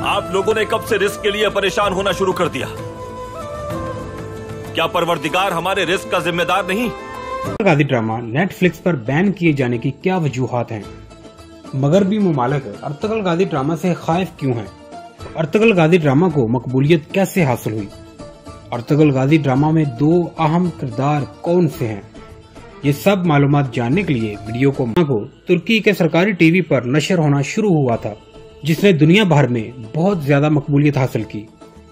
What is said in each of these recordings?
आप लोगों ने कब से रिस्क के लिए परेशान होना शुरू कर दिया? क्या परवरदिगार हमारे रिस्क का जिम्मेदार नहीं? गादी ड्रामा नेटफ्लिक्स पर बैन किए जाने की क्या वजूहत हैं? मगरबी ममालक, अर्तगल गादी ड्रामा से खाइफ क्यों हैं? अर्तगल गादी ड्रामा को मकबूलियत कैसे हासिल हुई? अर्तगल गादी ड्रामा में दो अहम किरदार कौन से हैं? ये सब मालूम जानने के लिए वीडियो को को तुर्की के सरकारी टीवी पर नशर होना शुरू हुआ था। जिसने दुनिया भर में बहुत ज़्यादा मकबूलियत हासिल की।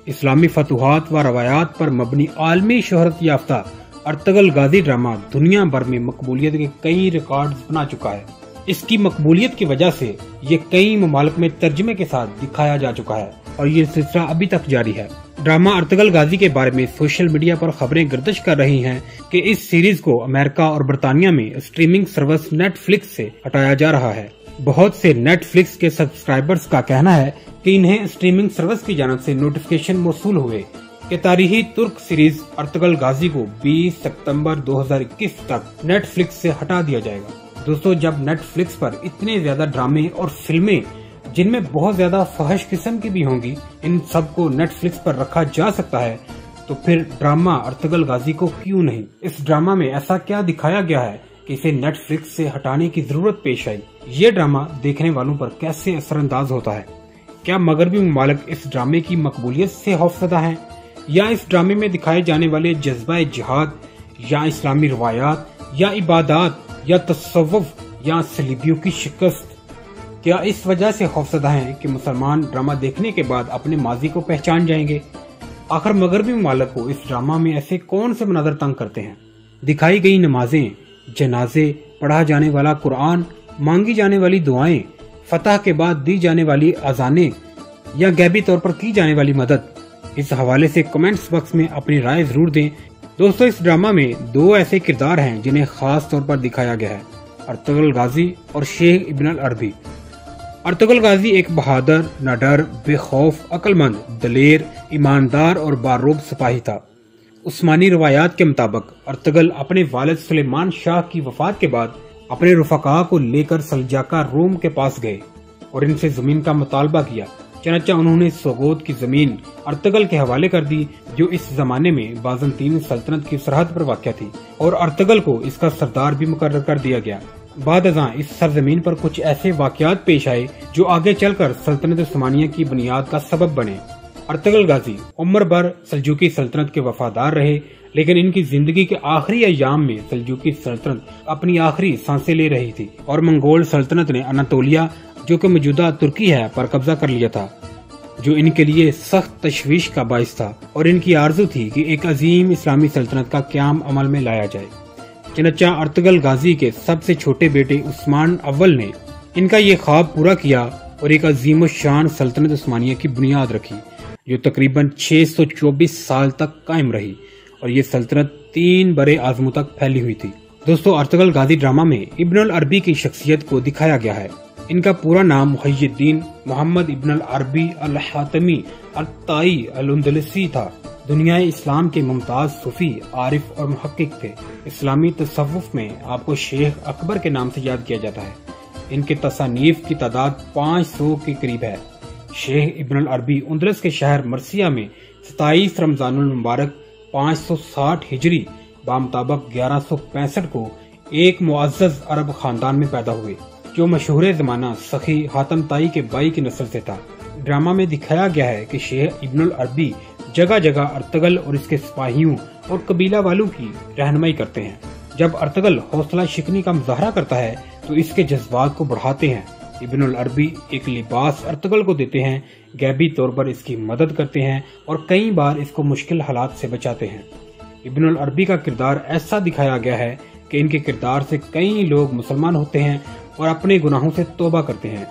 इस्लामी फतुहात व रवायात पर मबनी आलमी शहरत याफ्ता अर्तगल गाजी ड्रामा दुनिया भर में मकबूलियत के कई रिकॉर्ड बना चुका है। इसकी मकबूलियत की वजह से ये कई ममालक में तर्जमे के साथ दिखाया जा चुका है और ये सिलसिला अभी तक जारी है। ड्रामा अर्तगल गाजी के बारे में सोशल मीडिया पर खबरें गर्दिश कर रही हैं कि इस सीरीज़ को अमेरिका और बरतानिया में स्ट्रीमिंग सर्विस नेटफ्लिक्स से हटाया जा रहा है। बहुत से नेटफ्लिक्स के सब्सक्राइबर्स का कहना है कि इन्हें स्ट्रीमिंग सर्विस की जानब से नोटिफिकेशन मौसू हुए। कि तारीखी तुर्क सीरीज़ अर्तगल गाजी को 20 सितंबर 2021 तक नेटफ्लिक्स से हटा दिया जाएगा। दोस्तों, जब नेटफ्लिक्स पर इतने ज़्यादा ड्रामे और फ़िल्में जिनमें बहुत ज़्यादा फहश किस्म की भी होंगी, इन सबको नेटफ्लिक्स पर रखा जा सकता है तो फिर ड्रामा अर्तगल गाजी को क्यों नहीं? इस ड्रामा में ऐसा क्या दिखाया गया है? कि इसे नेटफ्लिक्स से हटाने की ज़रूरत पेश आई। ये ड्रामा देखने वालों पर कैसे असरअंदाज होता है? क्या मगरबी ममालक इस ड्रामे की मकबूलियत से खौफजदा है? या इस ड्रामे में दिखाए जाने वाले जज्बा जिहाद, या इस्लामी रवायात, या इबादत, या तसव्वुफ या सलीबियों की शिकस्त? क्या इस वजह से खौफजदा है कि मुसलमान ड्रामा देखने के बाद अपने माजी को पहचान जाएँगे? आखिर मगरबी ममालक को इस ड्रामा में ऐसे कौन से मनाजर तंग करते हैं? दिखाई गई नमाजें जनाजे, पढ़ा जाने वाला कुरान, मांगी जाने वाली दुआएँ, फतह के बाद दी जाने वाली अजाने, या गैबी तौर पर की जाने वाली मदद। इस हवाले से कमेंट्स बॉक्स में अपनी राय ज़रूर दें। दोस्तों, इस ड्रामा में दो ऐसे किरदार हैं जिन्हें खास तौर पर दिखाया गया है, अर्तगल गाजी और शेख इबन अरबी। अर्तगल गाजी एक बहादुर, नडर, बेखौफ, अक्लमंद, दलेर, ईमानदार और बारूब सिपाही था। उस्मानी रवायात के मुताबिक अर्तगल अपने वालिद सुलेमान शाह की वफात के बाद अपने रुफका को लेकर सलजाका रोम के पास गए और इनसे ज़मीन का मुतालबा किया। चनाचा उन्होंने सोगोद की ज़मीन अर्तगल के हवाले कर दी, जो इस जमाने में बाजंतीन सल्तनत की सरहद पर वाक़ थी और अर्तगल को इसका सरदार भी मुकर कर दिया गया। बाद अजा इस सरजमीन पर कुछ ऐसे वाकयात पेश आए, जो आगे चलकर सल्तनत उस्मानिया की बुनियाद का सबब बने। अर्तगल गाजी उम्र भर सलजुकी सल्तनत के वफादार रहे, लेकिन इनकी ज़िंदगी के आखिरी अयाम में सलजुकी सल्तनत अपनी आखिरी साँसें ले रही थी और मंगोल सल्तनत ने अनातोलिया, जो कि मौजूदा तुर्की है, पर कब्जा कर लिया था, जो इनके लिए सख्त तशवीश का बायस था और इनकी आरज़ू थी कि एक अजीम इस्लामी सल्तनत का क्याम अमल में लाया जाए। चनचा अर्तगल गाजी के सबसे छोटे बेटे उस्मान अव्वल ने इनका ये ख्वाब पूरा किया और एक अजीम शान सल्तनत उस्मानिया की बुनियाद रखी। जो तकरीबन 624 साल तक कायम रही और ये सल्तनत तीन बड़े आजमों तक फैली हुई थी। दोस्तों अर्तगल गाजी ड्रामा में इब्न अरबी की शख्सियत को दिखाया गया है। इनका पूरा नाम मुहैद्दीन मोहम्मद इब्न अरबी अल हातमी अताई अलसी था। दुनिया इस्लाम के मुमताज़ सूफी, आरिफ और महक्क थे। इस्लामी तसवुफ में आपको शेख अकबर के नाम से याद किया जाता है। इनके तसानीफ की तादाद 500 के करीब है। शेख इब्न अरबी उंदलस के शहर मरसिया में सताईस रमज़ान मुबारक 560 हिजरी, बामताबक ग्यारह सौ पैंसठ को एक मुआज़ अरब खानदान में पैदा हुए, जो मशहूर जमाना सखी हातम ताई के बाई की नस्ल से था। ड्रामा में दिखाया गया है कि शेख इब्न अरबी जगह जगह अर्तगल और इसके सिपाहियों और कबीला वालों की रहनुमाई करते हैं। जब अर्तगल हौसला शिकनी का मुजाहरा करता है तो इसके जज्बात को बढ़ाते हैं। इबन अरबी एक लिबास अर्तगल को देते हैं, गैबी तौर पर इसकी मदद करते हैं और कई बार इसको मुश्किल हालात से बचाते हैं। इबन अरबी का किरदार ऐसा दिखाया गया है कि इनके किरदार से कई लोग मुसलमान होते हैं और अपने गुनाहों से तोबा करते हैं।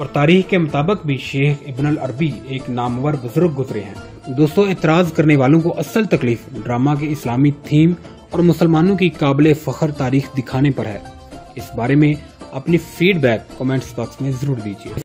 और तारीख के मुताबिक भी शेख इबन अरबी एक नामवर बुज़ुर्ग गुजरे हैं। दोस्तों एतराज़ करने वालों को असल तकलीफ़ ड्रामा के इस्लामी थीम और मुसलमानों की काबिल फखर तारीख दिखाने पर है। इस बारे में अपनी फीडबैक कमेंट्स बॉक्स में ज़रूर दीजिए।